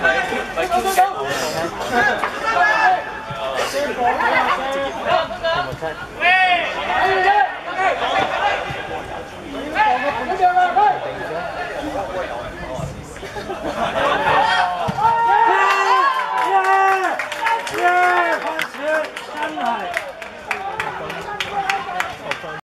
喂喂喂